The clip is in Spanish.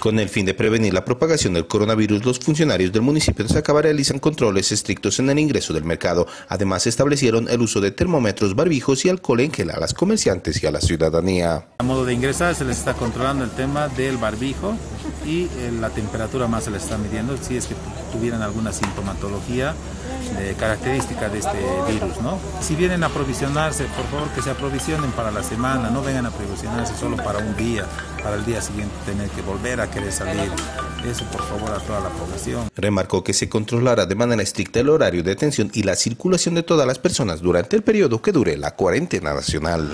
Con el fin de prevenir la propagación del coronavirus, los funcionarios del municipio de Sacaba realizan controles estrictos en el ingreso del mercado. Además, establecieron el uso de termómetros, barbijos y alcohol en gel a las comerciantes y a la ciudadanía. A modo de ingresar se les está controlando el tema del barbijo y eh, la temperatura más se les está midiendo si es que tuvieran alguna sintomatología característica de este virus, ¿no? Si vienen a aprovisionarse, por favor que se aprovisionen para la semana, no vengan a aprovisionarse solo para un día, para el día siguiente tener que volver a querer salir. Eso por favor a toda la población. Remarcó que se controlará de manera estricta el horario de atención y la circulación de todas las personas durante el periodo que dure la cuarentena nacional.